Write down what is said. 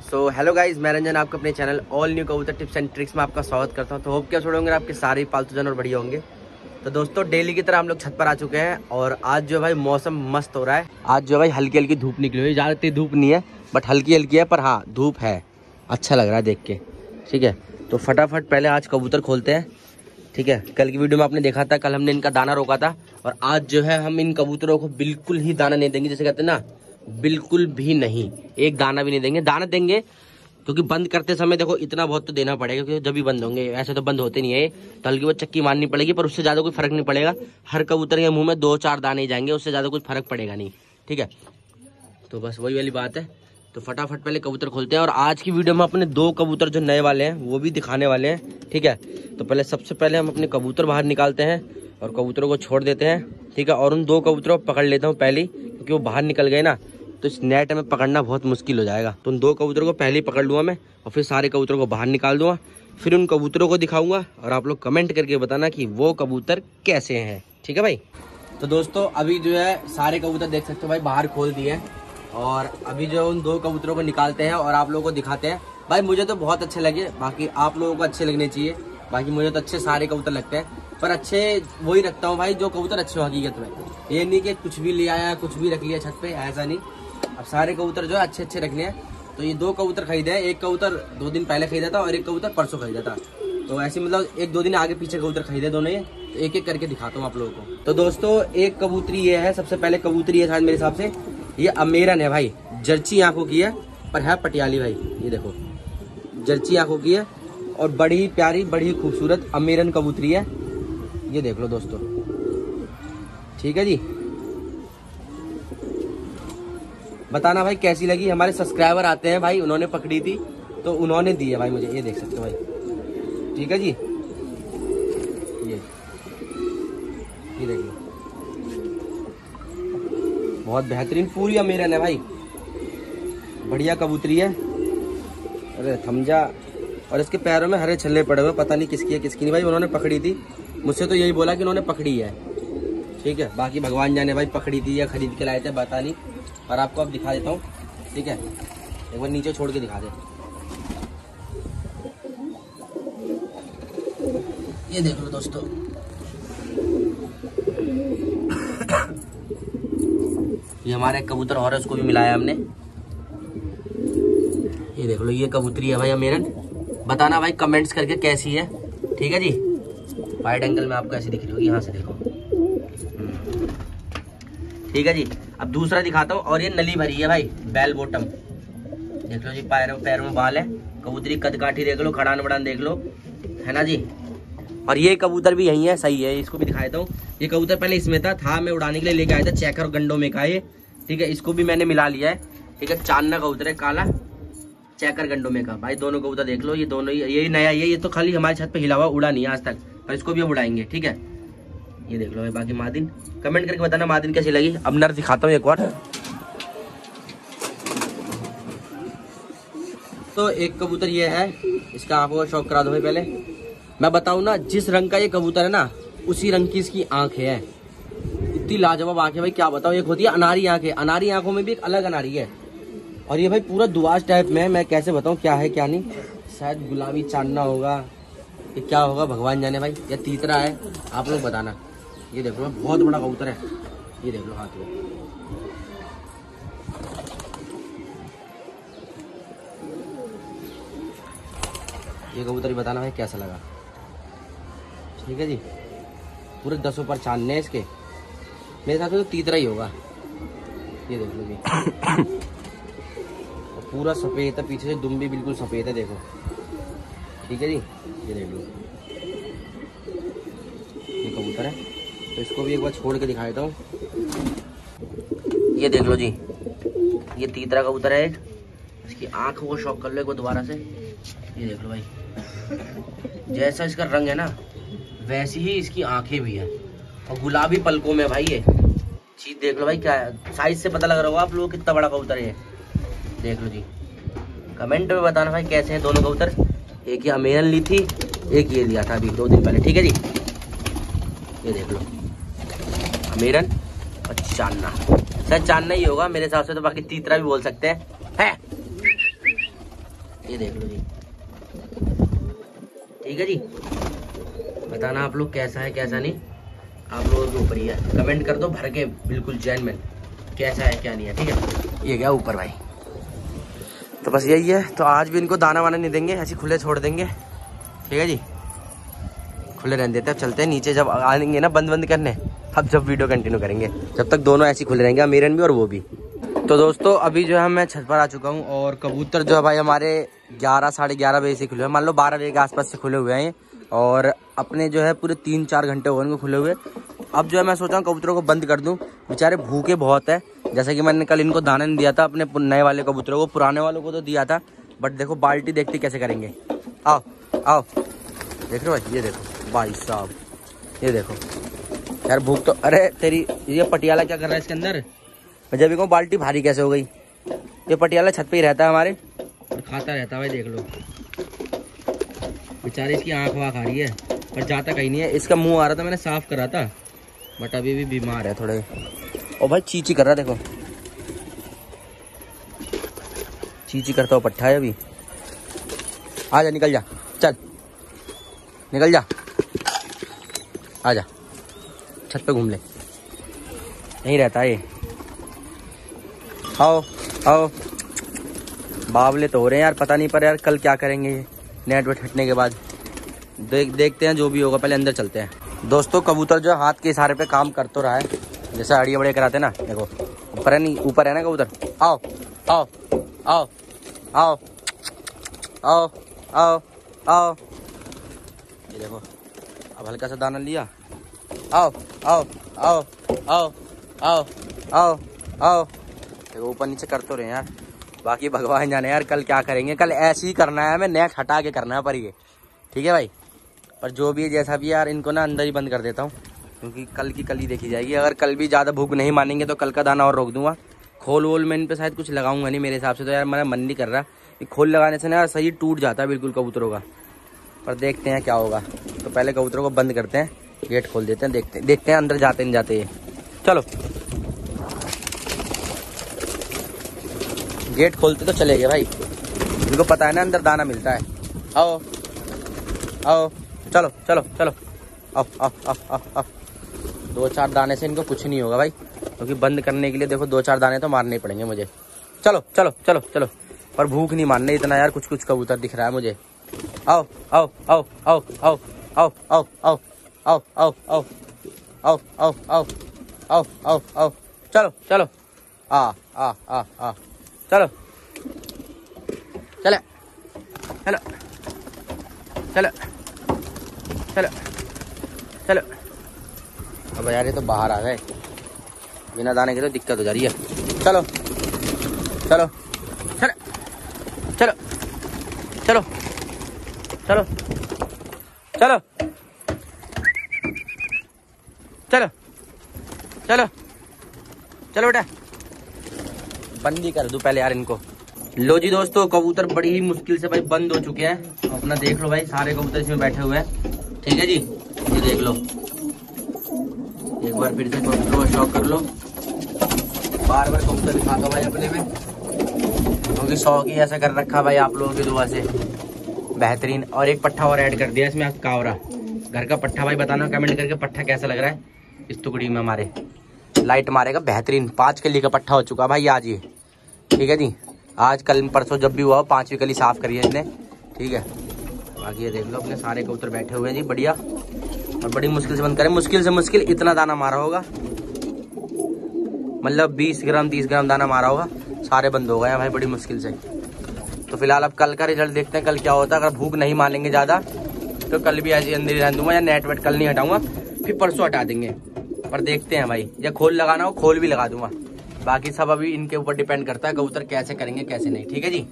So hello guys मैं रंजन आपको अपने चैनल ऑल न्यू कबूतर टिप्स एंड ट्रिक्स में आपका स्वागत करता हूँ। तो होप क्या छोड़ोगे आपके सारे पालतू जानवर बढ़िया होंगे। तो दोस्तों डेली की तरह हम लोग छत पर आ चुके हैं और आज जो भाई मौसम मस्त हो रहा है। आज जो भाई हल्की हल्की धूप निकली हुई ज़्यादा तेज धूप नहीं है बट हल्की हल्की है, पर हाँ धूप है। अच्छा लग रहा है देख के। ठीक है? तो फटाफट पहले आज कबूतर खोलते हैं। ठीक है? कल की वीडियो में आपने देखा था, कल हमने इनका दाना रोका था। और आज जो है हम इन कबूतरों को बिल्कुल ही दाना नहीं देंगे, जैसे कहते हैं ना बिल्कुल भी नहीं। एक दाना भी नहीं देंगे। दाना देंगे, क्योंकि बंद करते समय देखो इतना बहुत तो देना पड़ेगा, क्योंकि जब भी बंद होंगे, ऐसे तो बंद होते नहीं है। तो हल्की वो चक्की मारनी पड़ेगी, पर उससे ज़्यादा कोई फ़र्क नहीं पड़ेगा। हर कबूतर के मुँह में, दो चार दाने जाएँगे, उससे ज़्यादा कुछ फ़र्क पड़ेगा नहीं। ठीक है? तो बस वही वाली बात है। तो फटाफट पहले कबूतर खोलते हैं, और आज की वीडियो में अपने दो कबूतर जो नए वाले हैं, वो भी दिखाने वाले हैं। ठीक है? तो पहले सबसे पहले हम अपने कबूतर बाहर निकालते हैं, और कबूतरों को छोड़ देते हैं। ठीक है? और उन दो कबूतरों को पकड़ लेता हूँ पहले, क्योंकि वो बाहर निकल गए ना। तो इस नेट में पकड़ना बहुत मुश्किल हो जाएगा। तो उन दो कबूतरों को पहले ही पकड़ लूँगा मैं और फिर सारे कबूतरों को बाहर निकाल दूँगा। फिर उन कबूतरों को दिखाऊँगा और आप लोग कमेंट करके बताना कि वो कबूतर कैसे हैं। ठीक है भाई? तो दोस्तों, अभी जो है सारे कबूतर देख सकते हो भाई, बाहर खोल दिए और अभी जो उन दो कबूतरों को निकालते हैं और आप लोगों को दिखाते हैं। भाई, मुझे तो बहुत अच्छे लगे। बाकी आप लोगों को अच्छे लगने चाहिए। बाकी मुझे तो अच्छे सारे कबूतर लगते हैं। पर अच्छे वही रखता हूँ भाई, जो कबूतर अच्छे हो हकीकत में। ये नहीं कि कुछ भी ले आया, कुछ भी रख लिया छत पे, ऐसा नहीं। अब सारे कबूतर जो है अच्छे अच्छे रखने हैं। तो ये दो कबूतर खरीदे हैं। एक कबूतर दो दिन पहले खरीदा था और एक कबूतर परसों खरीदा था। तो ऐसे मतलब एक दो दिन आगे पीछे कबूतर खरीदे दोनों ये। तो एक एक करके दिखाता हूँ आप लोगों को। तो दोस्तों, एक कबूतरी ये है, सबसे पहले कबूतरी है शायद मेरे हिसाब से। ये अमेरन है भाई। जर्ची आँखों की है, पर है पटियाली भाई। ये देखो, जर्ची आँखों की है और बड़ी प्यारी, बड़ी खूबसूरत अमेरन कबूतरी है। ये देख लो दोस्तों। ठीक है जी? बताना भाई, कैसी लगी? हमारे सब्सक्राइबर आते हैं भाई, उन्होंने पकड़ी थी तो उन्होंने दी है भाई मुझे, ये देख सकते हो भाई। ठीक है जी? ये ये देख लो बहुत बेहतरीन पूरी अमेरन है भाई। बढ़िया कबूतरी है। अरे, थमजा। और इसके पैरों में हरे छल्ले पड़े हुए, पता नहीं किसकी है, किसकी नहीं। भाई, उन्होंने पकड़ी थी। मुझसे तो यही बोला कि उन्होंने पकड़ी है। ठीक है, बाकी भगवान जाने भाई, पकड़ी थी या खरीद के लाए थे, बता नहीं। और आपको अब दिखा देता हूँ, ठीक है? एक बार नीचे छोड़ के दिखा दे। ये देख लो दोस्तों। ये हमारे कबूतर और उसको भी मिलाया हमने। ये देख लो, ये कबूतरी है भाई अमेरन। बताना भाई कमेंट्स करके कैसी है, ठीक है जी? वाइड एंगल में आपको ऐसी दिख रही होगी, यहाँ से देखो। ठीक है जी? अब दूसरा दिखाता हूँ, और ये नली भरी है भाई बेल बॉटम देख लो जी, पैरों पैरों में बाल है। कबूतरी कद काठी देख लो, खड़ान बड़ान देख लो। है ना जी? और ये कबूतर भी यही है, सही है, इसको भी दिखा देता हूँ। ये कबूतर पहले इसमें था था मैं उड़ाने के लिए लेके आया था, चेकर गंडो में का ये। ठीक है, इसको भी मैंने मिला लिया है। ठीक है, चांदना कबूतर है, काला। चेकर गंडो में का। भाई, दोनों कबूतर देख लो, ये दोनों यही नया ये ये तो खाली हमारे छत पे हिला हुआ, उड़ा नहीं आज तक। पर इसको भी हम उड़ाएँगे, ठीक है? ये देख लो बाकी मादिन। कमेंट करके बताना मादिन कैसी लगी। अब नर दिखाता हूँ एक बार। तो एक कबूतर ये है, इसका आपको शौक करा दो पहले। मैं बताऊँ ना, जिस रंग का ये कबूतर है ना, उसी रंग की इसकी आँख है। इतनी लाजवाब आँख भाई, क्या बताऊँ, एक होती है अनारी आँख। अनारी आँखों में भी एक अलग अनारी है। और ये भाई पूरा दुआज टाइप में मैं कैसे बताऊँ, क्या है, क्या नहीं। शायद गुलाबी चांदना होगा ये क्या होगा, भगवान जाने भाई, या तीतरा है, आप लोग बताना। ये देख लो बहुत बड़ा कबूतर है। ये देख लो हाथ में। ये कबूतर बताना भाई कैसा लगा। ठीक है जी? पूरे दसों पर चांदने इसके। मेरे साथ में तो तीतरा ही होगा। ये देख लो जी। पूरा सफ़ेद है, पीछे से दुम भी बिल्कुल सफ़ेद है, देखो। ठीक है जी? ये देख लो ये कबूतर है इसको भी एक बार छोड़ के दिखा देता हूँ। ये देख लो जी। ये तीसरा कबूतर है। इसकी आँख को शौक कर लो एक बार दोबारा से। ये देख लो भाई। जैसा इसका रंग है ना, वैसी ही इसकी आँखें भी है। और गुलाबी पलकों में भाई ये। चीज़ देख लो भाई, क्या साइज़ से पता लग रहा होगा आप लोगों कितना बड़ा कबूतर है देख लो जी। कमेंट में बताना भाई, कैसे हैं दोनों कबूतर एक ये अमेरन ली थी, एक ये लिया था अभी, दो दिन पहले। ठीक है जी? ये देख लो। अमेरन और चांदना सर चांदना ही होगा, मेरे हिसाब से तो बाकी तीतरा भी बोल सकते हैं। है? ये देख लो जी। ठीक है जी? बताना आप लोग कैसा है, कैसा नहीं। आप लोगों के ऊपर ही है। कमेंट कर दो, भर के बिल्कुल जैन कैसा है, क्या नहीं है, ठीक है? ये गया ऊपर भाई? तो बस यही है। तो आज भी इनको दाना वाना नहीं देंगे, ऐसे खुले छोड़ देंगे। ठीक है जी? खुले रहने देते हैं चलते हैं नीचे। जब आएँगे ना बंद बंद करने अब जब वीडियो कंटिन्यू करेंगे। जब तक दोनों ऐसे खुले रहेंगे अमीरन भी और वो भी। तो दोस्तों, अभी जो है मैं छत पर आ चुका हूँ और कबूतर जो है भाई हमारे ग्यारह, साढ़े ग्यारह बजे से खुले हुए मान लो बारह बजे के आसपास से खुले हुए हैं और अपने जो है पूरे तीन चार घंटे हो गए खुले हुए। अब जो है मैं सोचा हूँ कबूतरों को बंद कर दूँ। बेचारे भूखे बहुत है। जैसे कि मैंने कल इनको दाना नहीं दिया था, अपने नए वाले कबूतरों को, पुराने वालों को तो दिया था। बट देखो, बाल्टी देखते कैसे करेंगे। आओ आओ। देख रहे भाई? ये देखो, भाई साहब। ये देखो। यार भूख तो अरे। तेरी ये पटियाला क्या कर रहा है इसके अंदर? मैं जब कहूँ बाल्टी भारी कैसे हो गई? ये पटियाला छत पे ही रहता है हमारे। और खाता रहता है भाई देख लो। बेचारे इसकी आँख वाँख आ रही है पर जाता कहीं नहीं है। इसका मुँह आ रहा था मैंने साफ़ करा था बट अभी भी बीमार है थोड़े। और भाई चीची कर रहा देखो। चीची करता हुआ पट्टा है अभी। आ जा निकल जा। चल। निकल जा। आ जा। छत पे घूम ले। नहीं रहता ये। आओ आओ। बावले तो हो रहे हैं यार, पता नहीं पर यार कल क्या करेंगे ये। नेट वेट हटने के बाद। देख, देखते हैं जो भी होगा, पहले अंदर चलते हैं। दोस्तों, कबूतर जो हाथ के इशारे पे काम कर तो रहा है। जैसे अड़िया बड़े कराते ना, देखो। ऊपर है नहीं, ऊपर है ना कबूतर? आओ आओ आओ आओ आओ आओ आओ। ये देखो, अब हल्का सा दाना लिया। आओ। आओ आओ आओ आओ आओ आओ। देखो, ऊपर नीचे कर तो रहे यार। बाकी भगवान जाने यार, कल क्या करेंगे? कल ऐसे ही करना है, हमें नेट हटा के करना है पर ये। ठीक है भाई? पर जो भी है, जैसा भी यार, इनको ना अंदर ही बंद कर देता हूँ। क्योंकि कल की कल ही देखी जाएगी। अगर कल भी ज़्यादा भूख नहीं मानेंगे तो कल का दाना और रोक दूँगा। खोल वोल में इन पर शायद कुछ लगाऊँगा नहीं मेरे हिसाब से तो यार मेरा मन नहीं कर रहा कि खोल लगाने से ना यार सही टूट जाता है बिल्कुल कबूतरों का। पर देखते हैं क्या होगा। तो पहले कबूतरों को बंद करते हैं। गेट खोल देते हैं, देखते देखते हैं अंदर जाते नहीं जाते चलो। गेट खोलते तो चले गए भाई। इनको पता है ना, अंदर दाना मिलता है। आओ। आओ। चलो चलो चलो। आओ आओ आओ दो चार दाने से इनको कुछ नहीं होगा भाई। क्योंकि तो बंद करने के लिए देखो, दो चार दाने तो मारने पड़ेंगे मुझे। चलो चलो चलो चलो। पर भूख नहीं मारने इतना यार कुछ कुछ कबूतर दिख रहा है मुझे। आओ आओ आओ आओ आओ आओ आओ आओ। आओ आओ आओ आओ आओ आओ आओ चलो चलो आ आ आ आ चलो चलो चलो चलो चलो चलो अब यार ये तो बाहर आ गए बिना दाने के तो दिक्कत हो जा रही है चलो चलो चलो चलो चलो चलो चलो चलो। चलो। चलो बेटा। बंदी कर दू पहले यार इनको। लो जी दोस्तों, कबूतर बड़ी ही मुश्किल से भाई बंद हो चुके हैं। अपना देख लो भाई, सारे कबूतर इसमें बैठे हुए हैं। ठीक है जी? ये देख लो। एक बार फिर से कबूतर को शौक कर लो। बार बार कबूतर दो भाई अपने में। क्योंकि शौक ही ऐसा कर रखा भाई आप लोगों की दुआ से। बेहतरीन। और एक पट्टा और ऐड कर दिया इसमें कावरा। घर का पट्टा भाई बताना कमेंट करके पट्टा कैसा लग रहा है। इस टुकड़ी में हमारे लाइट मारेगा, बेहतरीन। पाँच कली का पट्टा हो चुका भाई आज ये। ठीक है जी? आज कल परसों जब भी हुआ, पाँचवीं कली साफ़ करी है इसने ठीक है? बाकी ये देख लो, अपने सारे कबूतर बैठे हुए हैं जी, बढ़िया। और बड़ी मुश्किल से बंद करें। मुश्किल से मुश्किल, इतना दाना मारा होगा। मतलब बीस ग्राम, तीस ग्राम दाना मारा होगा। सारे बंद हो गए हैं भाई, बड़ी मुश्किल से। तो फ़िलहाल अब कल का रिज़ल्ट देखते हैं, कल क्या होता है। अगर भूख नहीं मानेंगे ज़्यादा तो कल भी ऐसे अंदर ही रहने दूँगा या नेट वेट कल नहीं हटाऊँगा, फिर परसों हटा देंगे। पर देखते हैं भाई। या खोल लगाना हो, खोल भी लगा दूँगा। बाकी सब अभी इनके ऊपर डिपेंड करता है, कबूतर कैसे करेंगे, कैसे नहीं। ठीक है जी?